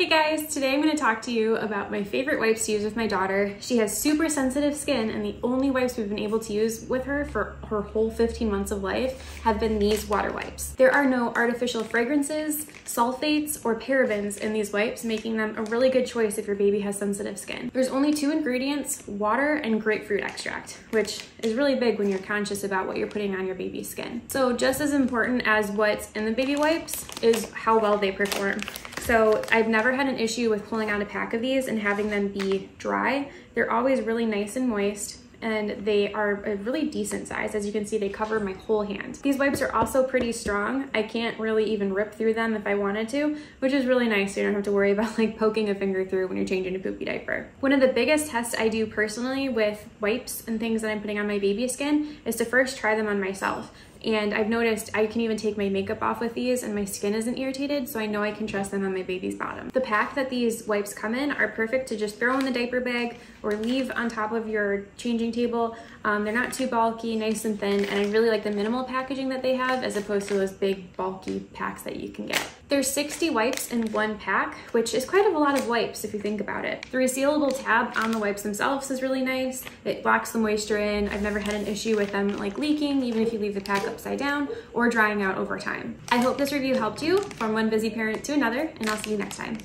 Hey guys, today I'm going to talk to you about my favorite wipes to use with my daughter. She has super sensitive skin and the only wipes we've been able to use with her for her whole 15 months of life have been these water wipes. There are no artificial fragrances, sulfates, or parabens in these wipes, making them a really good choice if your baby has sensitive skin. There's only two ingredients, water and grapefruit extract, which is really big when you're conscious about what you're putting on your baby's skin. So just as important as what's in the baby wipes is how well they perform. So I've never had an issue with pulling out a pack of these and having them be dry. They're always really nice and moist and they are a really decent size. As you can see, they cover my whole hand. These wipes are also pretty strong. I can't really even rip through them if I wanted to, which is really nice. So you don't have to worry about like poking a finger through when you're changing a poopy diaper. One of the biggest tests I do personally with wipes and things that I'm putting on my baby's skin is to first try them on myself. And I've noticed I can even take my makeup off with these and my skin isn't irritated, so I know I can trust them on my baby's bottom. The pack that these wipes come in are perfect to just throw in the diaper bag or leave on top of your changing table. Um, they're not too bulky, nice and thin, and I really like the minimal packaging that they have as opposed to those big bulky packs that you can get. There's 60 wipes in one pack, which is quite a lot of wipes if you think about it. The resealable tab on the wipes themselves is really nice. It locks the moisture in. I've never had an issue with them like leaking, even if you leave the pack upside down or drying out over time. I hope this review helped you from one busy parent to another, and I'll see you next time.